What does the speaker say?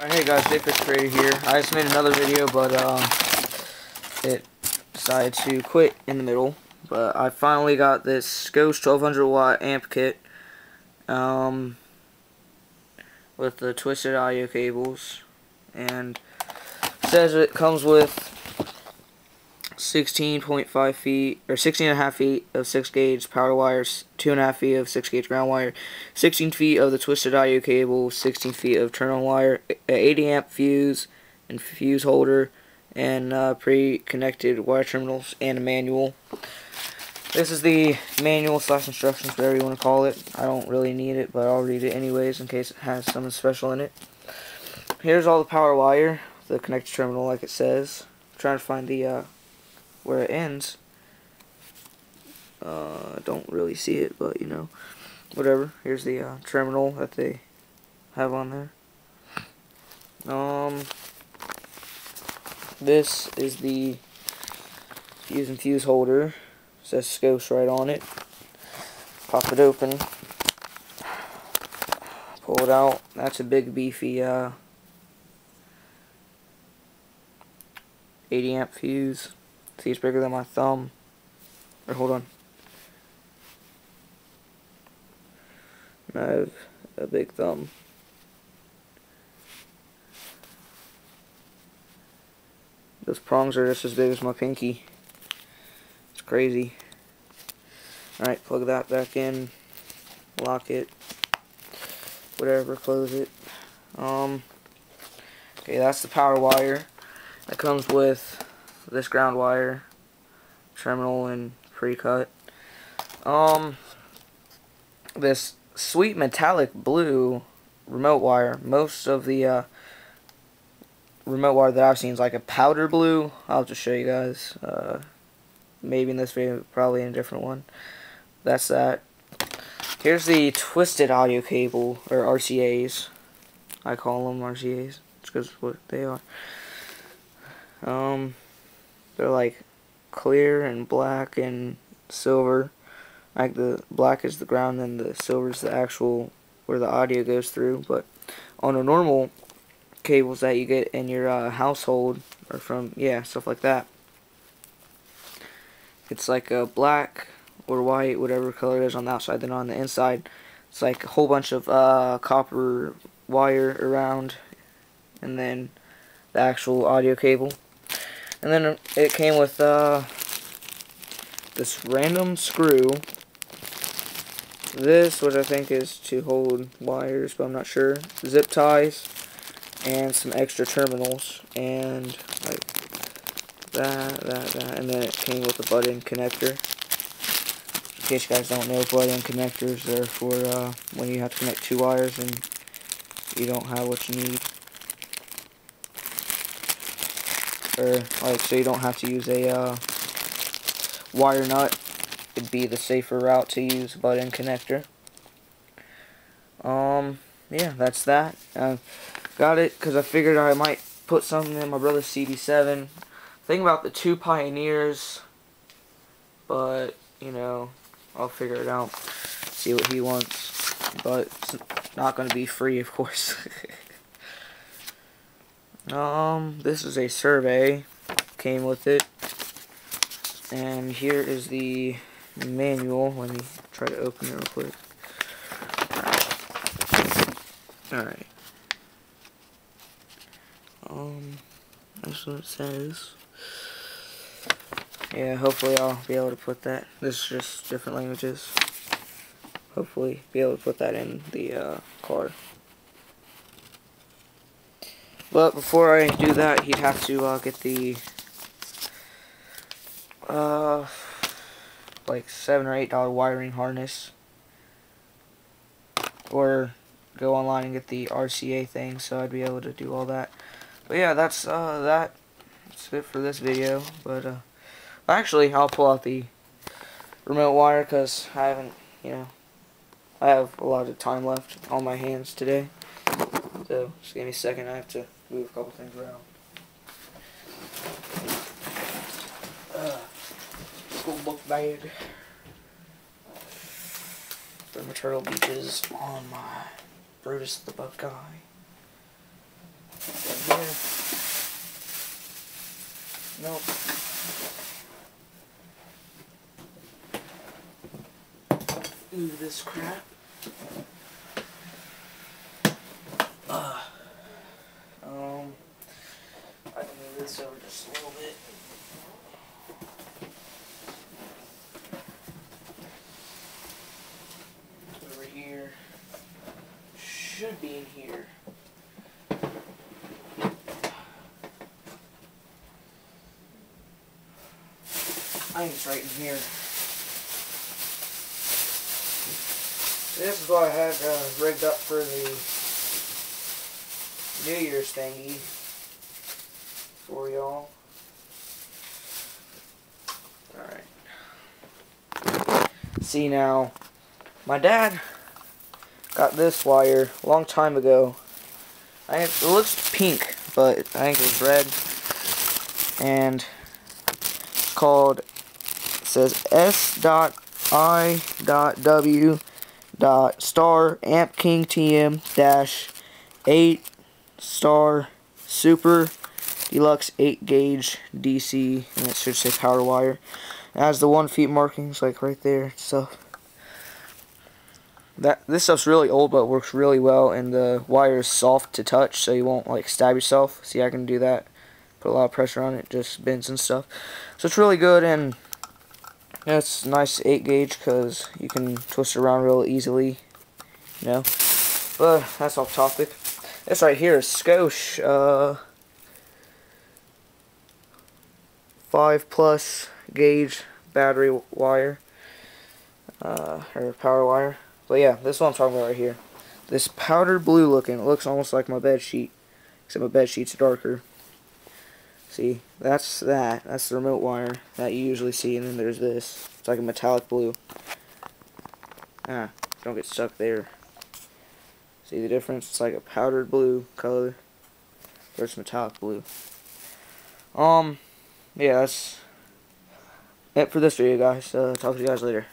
Alright, hey guys, Dick Creator here. I just made another video, but um, it decided to quit in the middle. But I finally got this Ghost 1200 watt amp kit um, with the twisted audio cables. And says it comes with 16.5 feet, or 16 and a half feet of 6 gauge power wires, 2 and a half feet of 6 gauge ground wire, 16 feet of the twisted audio cable, 16 feet of turn on wire, 80 amp fuse and fuse holder, and uh, pre-connected wire terminals, and a manual. This is the manual slash instructions, whatever you want to call it. I don't really need it, but I'll read it anyways in case it has something special in it. Here's all the power wire, the connected terminal like it says. I'm trying to find the uh, where it ends. Uh, don't really see it, but you know, whatever. Here's the uh, terminal that they have on there. Um, this is the fuse and fuse holder. It says Scosche right on it. Pop it open. Pull it out. That's a big beefy uh, 80 amp fuse. See, it's bigger than my thumb. Or hold on. I have a big thumb. Those prongs are just as big as my pinky. It's crazy. Alright, plug that back in. Lock it. Whatever, close it. Um, okay, that's the power wire. That comes with this ground wire terminal and pre-cut. Um, this sweet metallic blue remote wire. Most of the uh, remote wire that I've seen is like a powder blue. I'll just show you guys. Uh, maybe in this video, probably in a different one. That's that. Here's the twisted audio cable, or RCAs. I call them RCAs. It's because what they are. Um, they're like clear and black and silver. Like the black is the ground and the silver is the actual where the audio goes through. But on a normal cables that you get in your uh, household or from yeah stuff like that, it's like a black or white, whatever color it is on the outside. Then on the inside, it's like a whole bunch of uh, copper wire around, and then the actual audio cable. And then it came with uh, this random screw. This, which I think is to hold wires, but I'm not sure. Zip ties, and some extra terminals, and like that, that, that, and then it came with a butt-in connector. In case you guys don't know, butt-in connectors are for uh, when you have to connect two wires and you don't have what you need. Or like so you don't have to use a uh, wire nut. It'd be the safer route to use butt-in connector. Um yeah that's that. Uh, got it because I figured I might put something in my brother's CD7 thing about the two pioneers but you know I'll figure it out see what he wants. But it's not going to be free of course Um, this is a survey, came with it, and here is the manual. Let me try to open it real quick. Alright. Um, that's what it says. Yeah, hopefully I'll be able to put that. This is just different languages. Hopefully be able to put that in the uh, car. But before I do that, he'd have to uh, get the uh, like seven or eight dollar wiring harness, or go online and get the RCA thing, so I'd be able to do all that. But yeah, that's uh, that. That's it for this video. But uh, actually, I'll pull out the remote wire because I haven't, you know, I have a lot of time left on my hands today. So just give me a second. I have to move a couple things around. Uh, school book bag. The Maternal Beaches on my Brutus the Buckeye. Right nope. Move this crap. Should be in here. I think it's right in here. This is what I had uh, rigged up for the New Year's thingy for y'all. Alright. See now, my dad got this wire a long time ago. I it looks pink, but I think it's red. And it's called says S dot I dot W dot star amp king TM dash 8 star super deluxe 8 gauge DC and it should say power wire it has the one feet markings like right there so that this stuff's really old but works really well and the wire is soft to touch so you won't like stab yourself see I can do that put a lot of pressure on it just bends and stuff so it's really good and it's nice 8 gauge because you can twist around real easily, you know. But that's off topic. This right here is Scosche uh, 5 plus gauge battery wire, uh, or power wire. But yeah, this is what I'm talking about right here. This powder blue looking, it looks almost like my bed sheet, except my bed sheet's darker. See, that's that. That's the remote wire that you usually see, and then there's this. It's like a metallic blue. Ah, don't get stuck there. See the difference? It's like a powdered blue color versus metallic blue. Um, yeah, that's it for this video, guys. Uh, talk to you guys later.